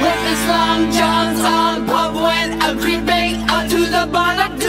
With his long johns on, Pub went a creeping up to the bonnet.